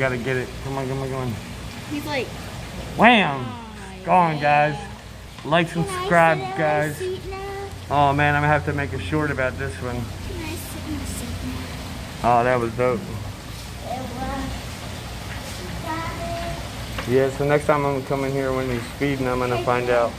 Gotta get it. Come on, come on, come on. He's like, Wham! oh, Go on, guys. Like and Can subscribe, guys. Oh man, I'm gonna have to make a short about this one. Can I sit in the seat now? Oh, that was dope. Yeah, so next time I'm coming here when he's speeding, I'm gonna find out